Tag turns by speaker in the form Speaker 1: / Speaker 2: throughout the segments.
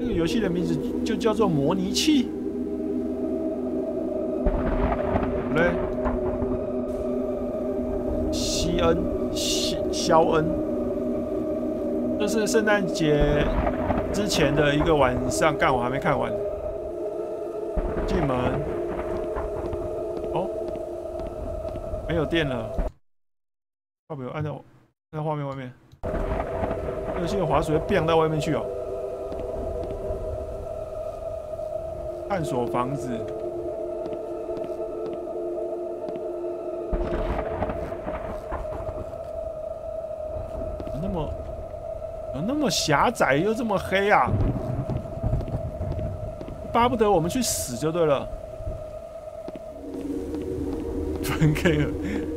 Speaker 1: 这个游戏的名字就叫做模拟器。嘞，西恩，西肖恩，这是圣诞节之前的一个晚上，干我还没看完。进门，哦，没有电了，要不要按照按照画面外面？游戏的滑水变到外面去哦。探索房子。那么，那么狭窄又这么黑啊！巴不得我们去死就对了。分 K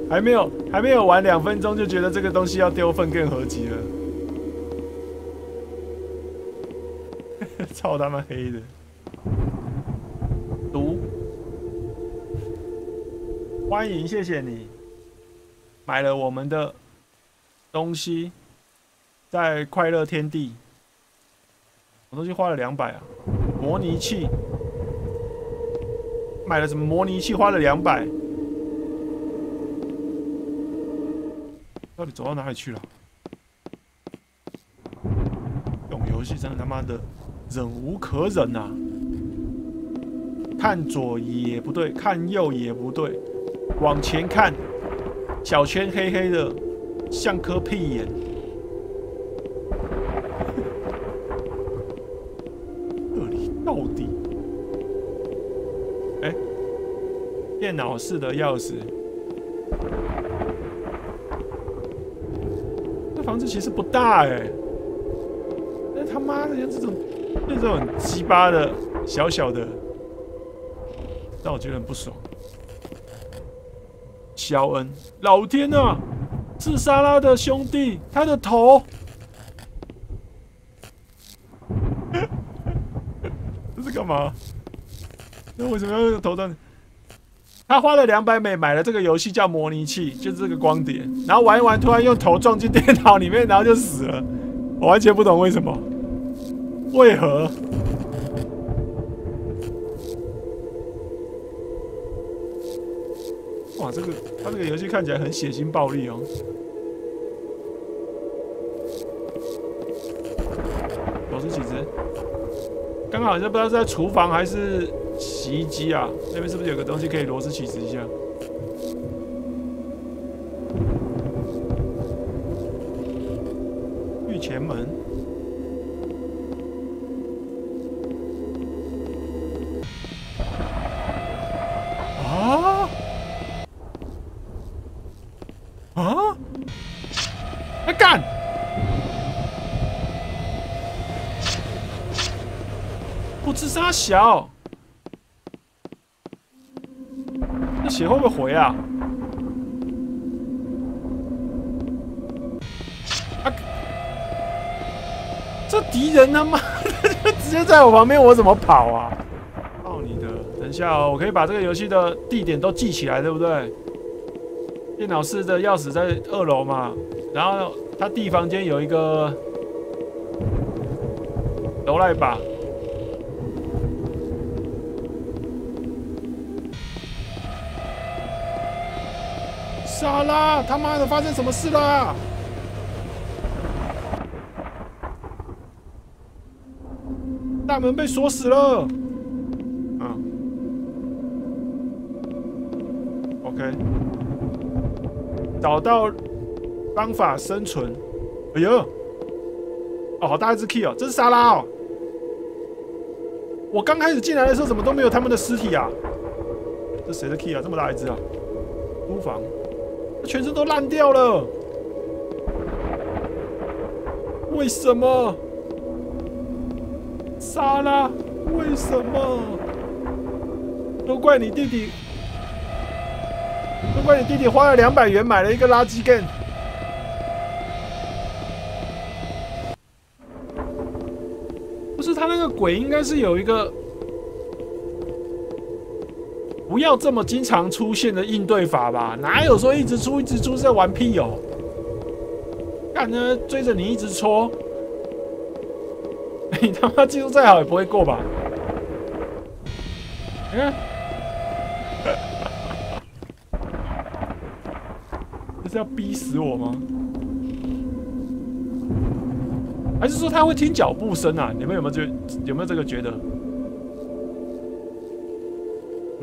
Speaker 1: 还没有还没有玩两分钟就觉得这个东西要丢粪更合集了。操他妈黑的！欢迎，谢谢你买了我们的东西，在快乐天地，我东西花了两百啊，模拟器，买了什么模拟器花了两百，到底走到哪里去了？这种游戏真的他妈的。忍无可忍啊！看左也不对，看右也不对，往前看，小圈黑黑的，像颗屁眼。这 里到底？哎，电脑室的钥匙。这房子其实不大哎，那他妈的像这种。就这种鸡巴的小小的，让我觉得很不爽。肖恩，老天啊，是莎拉的兄弟，他的头，这是干嘛？那为什么要用头灯？他花了两百美买了这个游戏叫模拟器，就是这个光碟，然后玩一玩，突然用头撞进电脑里面，然后就死了。我完全不懂为什么。为何？这个他这个游戏看起来很血腥暴力哦。螺丝起子，刚刚好像不知道是在厨房还是洗衣机啊？那边是不是有个东西可以螺丝起子一下？御前门。自杀小，这血会不会回啊？啊！这敌人他妈的 直接在我旁边，我怎么跑啊？操你的！等一下哦，我可以把这个游戏的地点都记起来，对不对？电脑室的钥匙在二楼嘛，然后他地房间有一个楼来把。莎拉，他妈的，发生什么事了？大门被锁死了。嗯。OK。找到方法生存。哎呦！哦，好大一只 key 哦，这是沙拉哦。我刚开始进来的时候，怎么都没有他们的尸体啊？这谁的 key 啊？这么大一只啊？书房。全身都烂掉了，为什么？莎拉，为什么？都怪你弟弟，都怪你弟弟花了两百元买了一个垃圾 game。不是他那个鬼，应该是有一个。不要这么经常出现的应对法吧？哪有说一直出一直出在玩屁哦？干呢追着你一直戳，你他妈技术再好也不会过吧？你看，这是要逼死我吗？还是说他会听脚步声啊？你们有没有觉有没有这个觉得？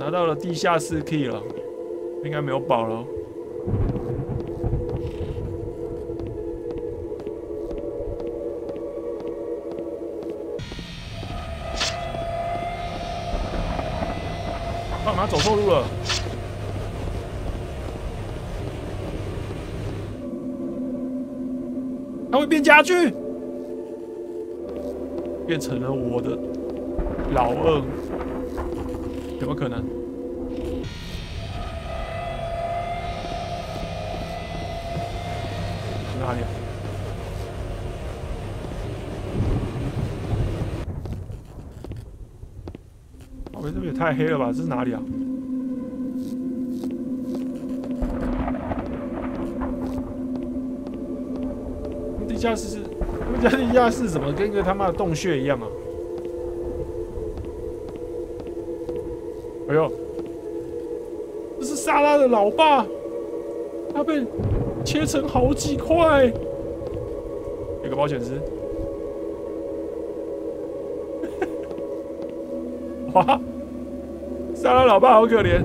Speaker 1: 拿到了地下室 key 了，应该没有宝了。干嘛走错路了？他会变家具。变成了我的老二，怎么可能？哪里？我这边也太黑了吧？这是哪里啊？地下室是？我们家地下室怎么跟个他妈的洞穴一样啊？哎呦，这是莎拉的老爸，他被切成好几块。有个保险丝。哇，莎拉老爸好可怜。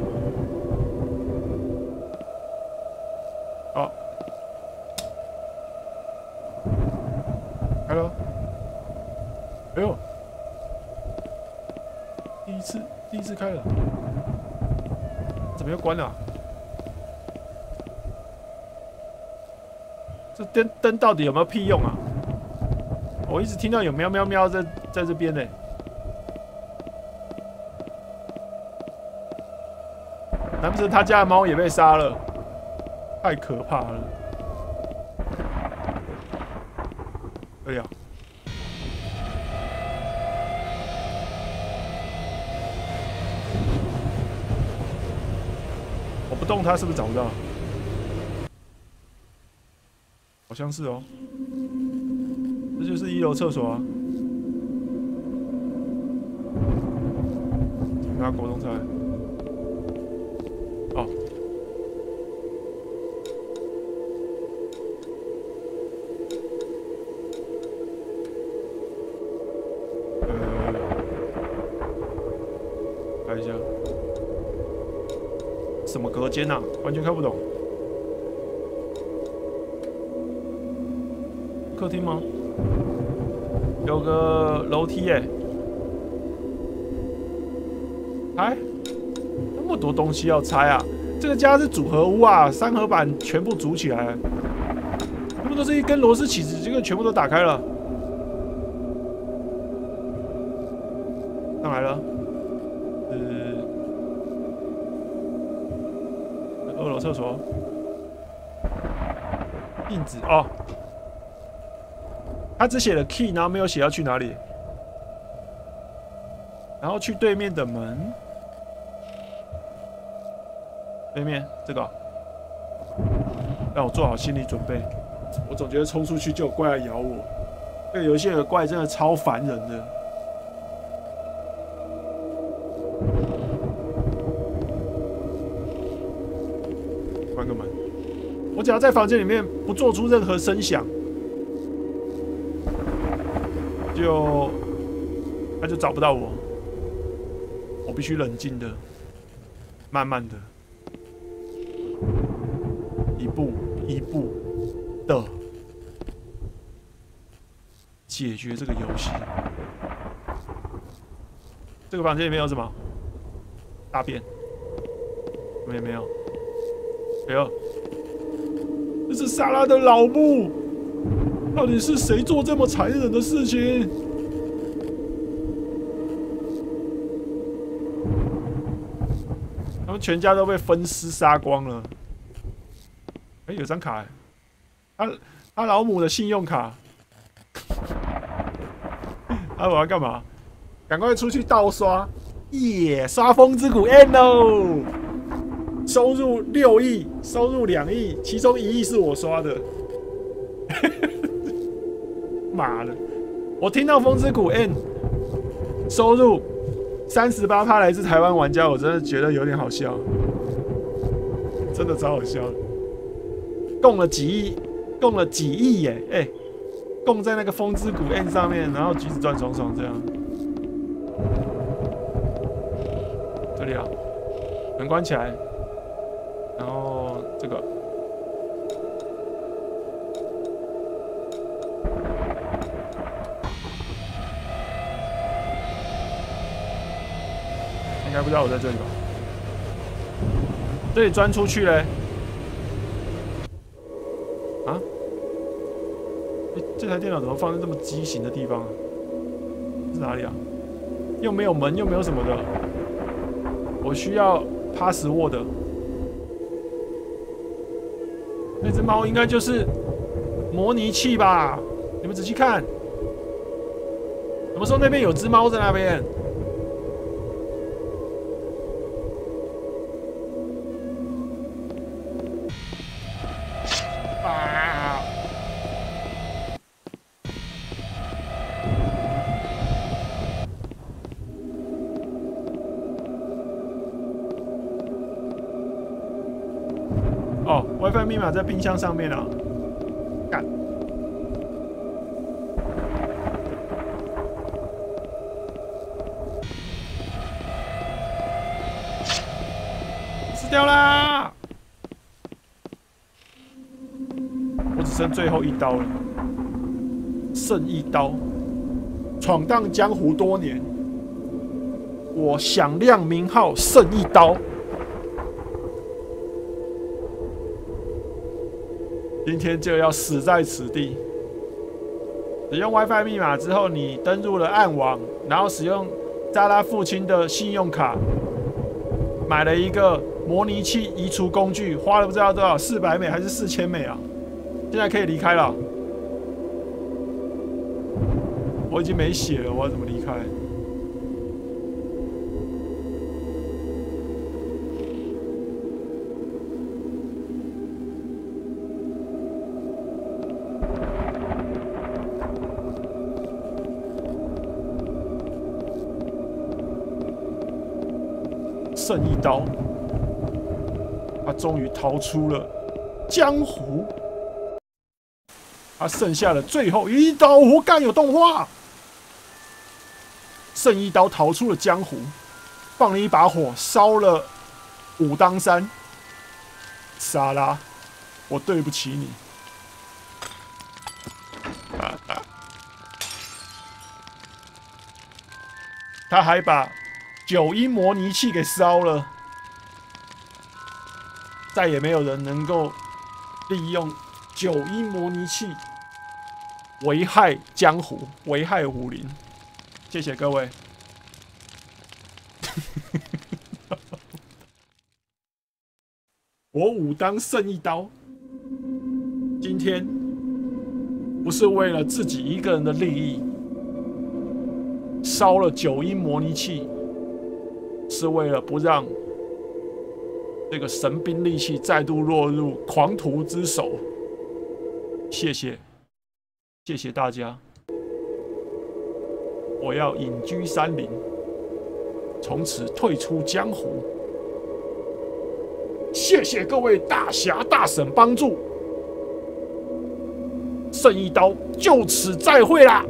Speaker 1: 开了，怎么又关了？这灯灯到底有没有屁用啊？我一直听到有喵喵喵在在这边呢。难不成他家的猫也被杀了？太可怕了！哎呀！动它是不是找不到？好像是哦，这就是一楼厕所啊。拿果冻菜。什么隔间呐？完全看不懂。客厅吗？有个楼梯耶。哎，那么多东西要拆啊！这个家是组合屋啊，三合板全部组起来，他们都是一根螺丝起子，这个全部都打开了。厕所，印子哦，他只写了 key，然后没有写要去哪里，然后去对面的门，对面这个，让我做好心理准备，我总觉得冲出去就有怪要咬我，这个游戏的怪真的超烦人的。只要在房间里面不做出任何声响，就他就找不到我。我必须冷静的、慢慢的、一步一步的解决这个游戏。这个房间里面有什么？大便？没没有？没有。是莎拉的老墓，到底是谁做这么残忍的事情？他们全家都被分尸杀光了。哎，有张卡，他他老母的信用卡。啊，我要干嘛？赶快出去盗刷！耶，刷风之谷 end 喽！收入六亿，收入两亿，其中一亿是我刷的。妈的，我听到风之谷 N 收入三十八趴来自台湾玩家，我真的觉得有点好笑，真的超好笑。供了几亿，供了几亿耶！哎，供在那个风之谷 N 上面，然后橘子转爽爽这样。这里啊，门关起来，该不知道我在这里吧？这里钻出去嘞？啊？这台电脑怎么放在这么畸形的地方啊？是哪里啊？又没有门，又没有什么的。我需要 password。那只猫应该就是模拟器吧？你们仔细看，怎么说那边有只猫在那边？密码在冰箱上面啊！干，死掉啦！我只剩最后一刀了，剩一刀，闯荡江湖多年，我响亮名号，剩一刀。今天就要死在此地。使用 WiFi 密码之后，你登入了暗网，然后使用扎拉父亲的信用卡买了一个模拟器移除工具，花了不知道多少，四百美还是四千美啊？现在可以离开了。我已经没血了，我要怎么离开？剩一刀，他终于逃出了江湖。他剩下的最后一刀，我干有动画。剩一刀逃出了江湖，放了一把火，烧了武当山。沙拉，我对不起你。他还把。九阴模拟器给烧了，再也没有人能够利用九阴模拟器危害江湖、危害武林。谢谢各位。我武当胜一刀，今天不是为了自己一个人的利益，烧了九阴模拟器。是为了不让这个神兵利器再度落入狂徒之手。谢谢，谢谢大家。我要隐居山林，从此退出江湖。谢谢各位大侠大婶帮助，圣一刀就此再会啦。